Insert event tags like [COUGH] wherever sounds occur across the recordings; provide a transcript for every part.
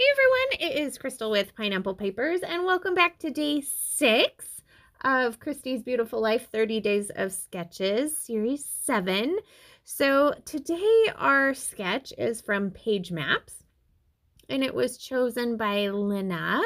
Hey everyone, it is Crystal with Pineapple Papers, and welcome back to day six of Christy's Beautiful Life 30 Days of Sketches, Series 7. So today our sketch is from Page Maps, and it was chosen by Lena,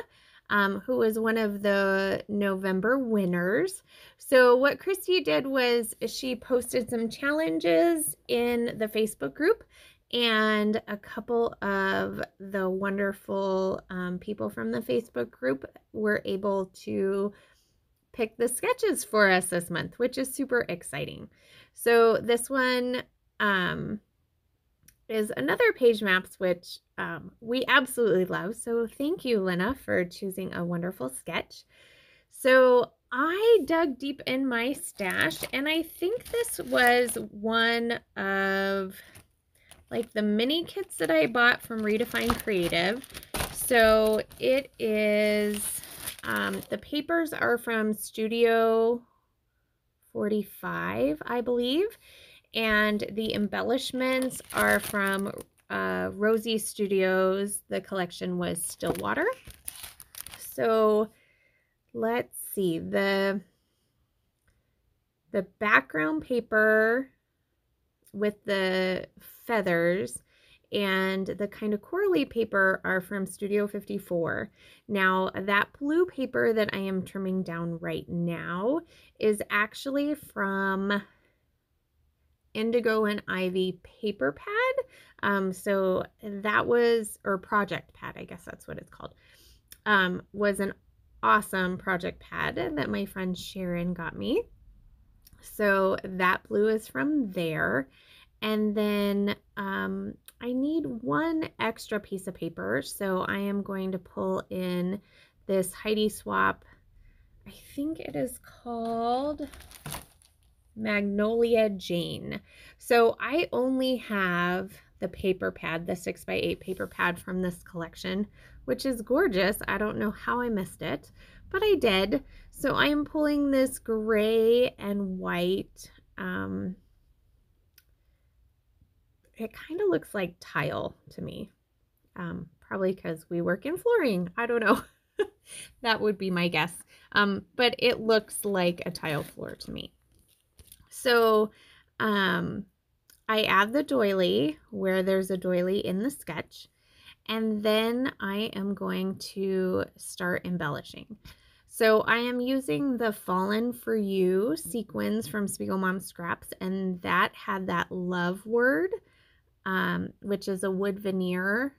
um, who was one of the November winners. So what Christy did was she posted some challenges in the Facebook group and a couple of the wonderful um, people from the Facebook group were able to pick the sketches for us this month, which is super exciting. So this one um, is another page maps, which um, we absolutely love. So thank you, Lena, for choosing a wonderful sketch. So I dug deep in my stash, and I think this was one of like the mini kits that I bought from Redefine Creative. So it is, um, the papers are from Studio 45, I believe. And the embellishments are from uh, Rosie Studios. The collection was Stillwater. So let's see. The, the background paper with the feathers and the kind of corally paper are from Studio 54. Now, that blue paper that I am trimming down right now is actually from Indigo and Ivy paper pad. Um, so that was, or project pad, I guess that's what it's called, um, was an awesome project pad that my friend Sharon got me. So that blue is from there. And then um, I need one extra piece of paper. So I am going to pull in this Heidi Swapp. I think it is called Magnolia Jane. So I only have the paper pad, the 6x8 paper pad from this collection, which is gorgeous. I don't know how I missed it, but I did. So I am pulling this gray and white um, it kind of looks like tile to me. Um, probably because we work in flooring. I don't know. [LAUGHS] that would be my guess. Um, but it looks like a tile floor to me. So um, I add the doily where there's a doily in the sketch. And then I am going to start embellishing. So I am using the Fallen For You sequins from Spiegel Mom Scraps, and that had that love word um, which is a wood veneer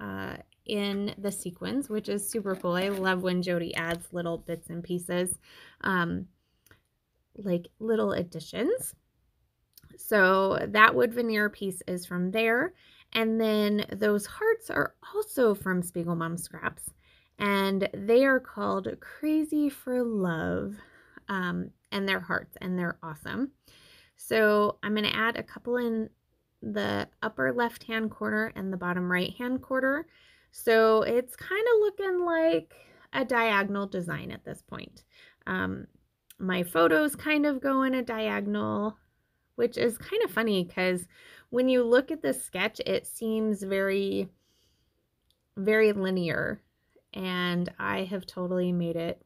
uh, in the sequins, which is super cool. I love when Jody adds little bits and pieces, um, like little additions. So that wood veneer piece is from there. And then those hearts are also from Spiegel Mom Scraps. And they are called Crazy for Love. Um, and they're hearts and they're awesome. So I'm going to add a couple in the upper left hand corner and the bottom right hand corner. So it's kind of looking like a diagonal design at this point. Um, my photos kind of go in a diagonal, which is kind of funny because when you look at this sketch, it seems very, very linear. And I have totally made it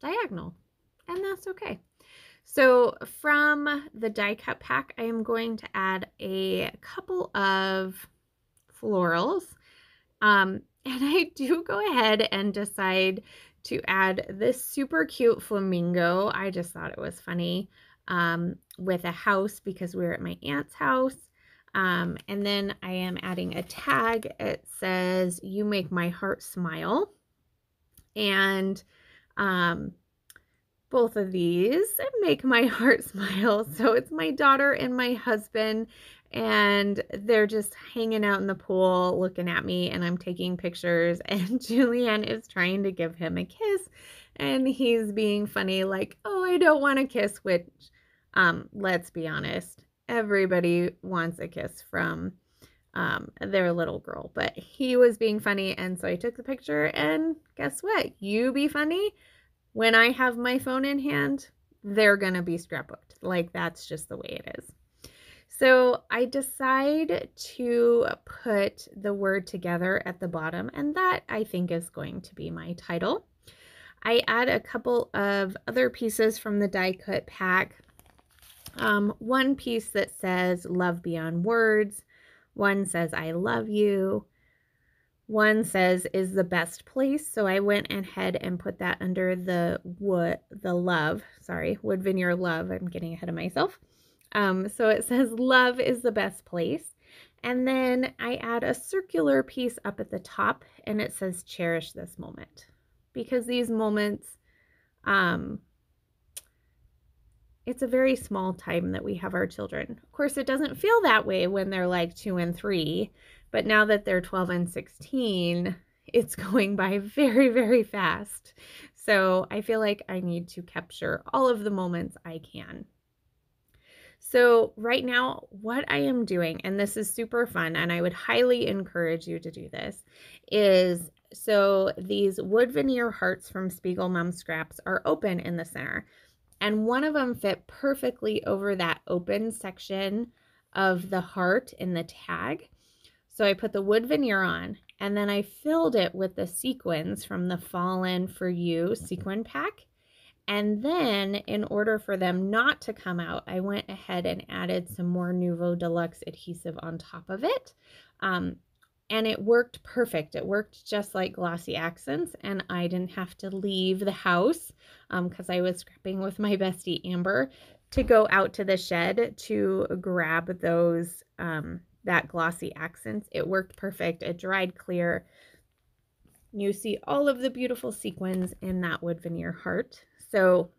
diagonal. And that's okay. So from the die cut pack, I am going to add a couple of florals. Um, [LAUGHS] and I do go ahead and decide to add this super cute flamingo. I just thought it was funny um, with a house because we are at my aunt's house. Um, and then I am adding a tag. It says, you make my heart smile. And um, both of these [LAUGHS] make my heart [LAUGHS] smile. So it's my daughter and my husband, and they're just hanging out in the pool looking at me, and I'm taking pictures. [LAUGHS] And Julianne is trying to give him a kiss, and he's being funny, like, oh, I don't want a kiss, which, um, let's be honest, everybody wants a kiss from um, their little girl. But he was being funny, and so I took the picture, and guess what? You be funny when I have my phone in hand, they're going to be scrapbooked. Like that's just the way it is. So I decide to put the word together at the bottom, and that I think is going to be my title. I add a couple of other pieces from the die cut pack. Um, one piece that says love beyond words, one says I love you, one says is the best place. So I went ahead and put that under the wood, the love, sorry, wood veneer love. I'm getting ahead of myself. Um, so it says love is the best place. And then I add a circular piece up at the top and it says cherish this moment because these moments, um, it's a very small time that we have our children. Of course, it doesn't feel that way when they're like two and three, but now that they're 12 and 16, it's [LAUGHS] going by very, very fast. So I feel like I need to capture all of the moments I can. So, right now, what I am doing, and this is super fun, and I would highly encourage you to do this, is so these wood veneer hearts from Spiegel Mom Scraps are open in the center, and one of them fit perfectly over that open section of the heart in the tag. So I put the wood veneer on and then I filled it with the sequins from the Fallen for You sequin pack. And then in order for them not to come out, I went ahead and added some more Nuvo Deluxe adhesive on top of it. Um, and it worked perfect. It worked just like glossy accents and I didn't have to leave the house because um, I was scrapping with my [LAUGHS] bestie Amber to go out to the shed to grab those um, that glossy accents. It worked perfect. It dried clear. You see all of the beautiful sequins in that wood veneer heart. So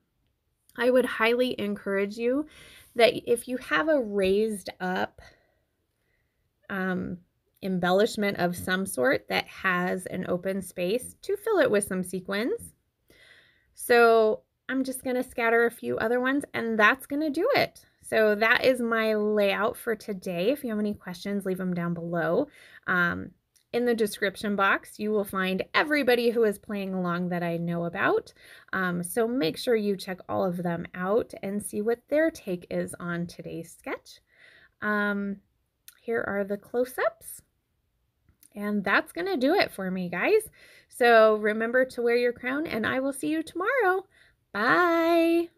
I would highly encourage you that if you have a raised up um, embellishment of some sort that has an open space to fill it with some sequins. So I'm just going to scatter a few other ones and that's going to do it. So that is my layout for today. If you have any questions, leave them down below. Um, in the description box, you will find everybody who is playing along that I know about. Um, so make sure you check all of them out and see what their take is on today's sketch. Um, here are the close-ups. And that's going to do it for me, guys. So remember to wear your crown, and I will see you tomorrow. Bye.